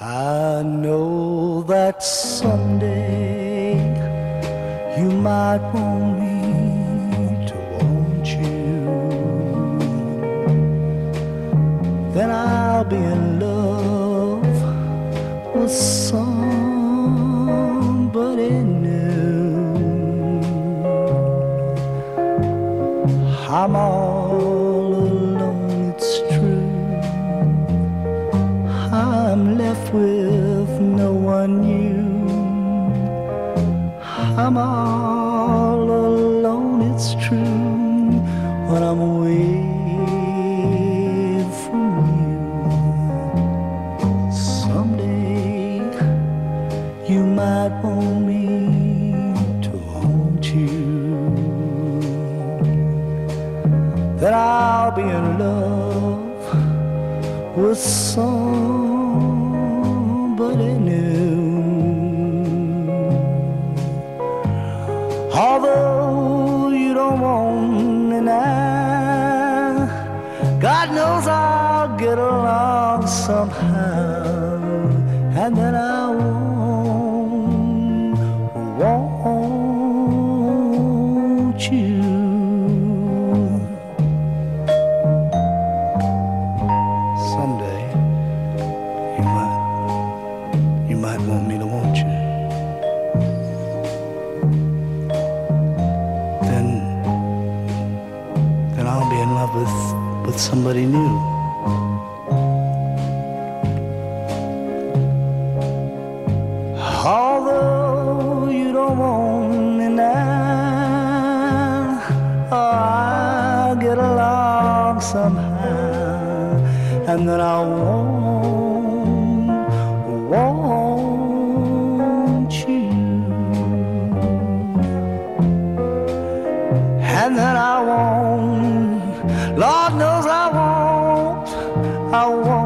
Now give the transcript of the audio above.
I know that someday you might want me to want you. Then I'll be in love with somebody new. I'm all no one knew. I'm all alone, it's true, when I'm away from you. Someday you might want me to haunt you. Then I'll be in love with somebody new. Although you don't want me now, God knows I'll get along somehow, and then I won't want you. In love with, with somebody new. Although you don't want me now, I'll get along somehow, and then I won't want you, and then I knows I won't. I won't